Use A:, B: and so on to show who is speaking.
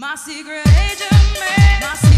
A: My secret agent man.